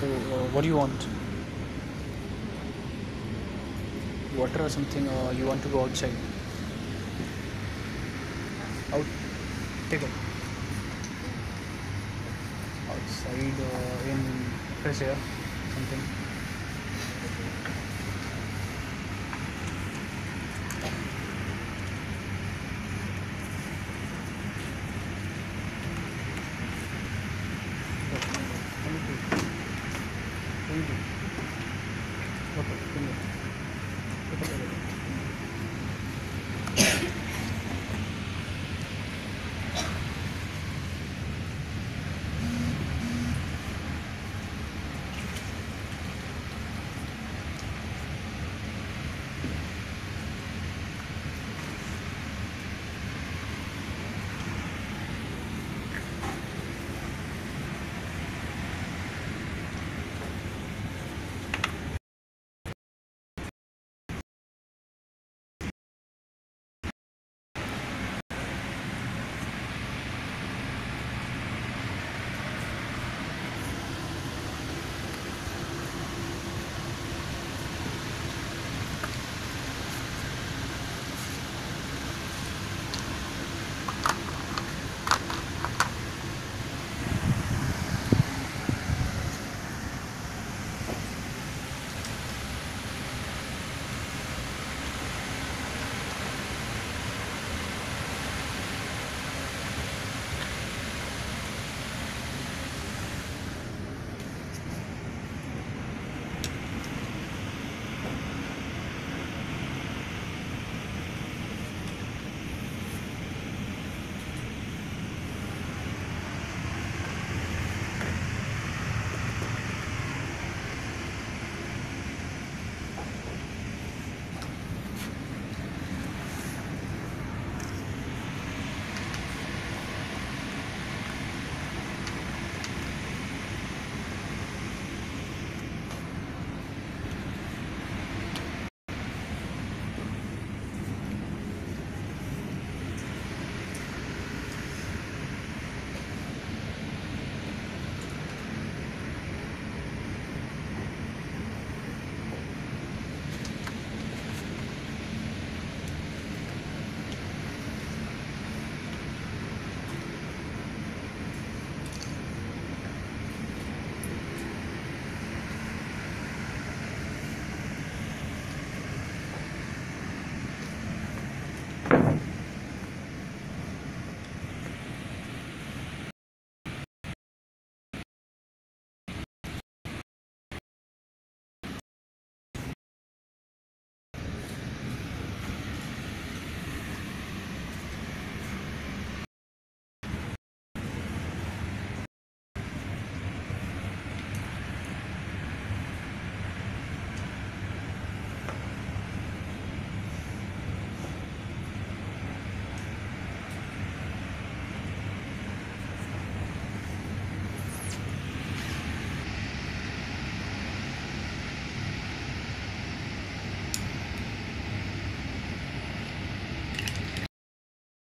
So, uh, what do you want? Water or something? Or you want to go outside? Out. Take it. Outside uh, in fresh air, something.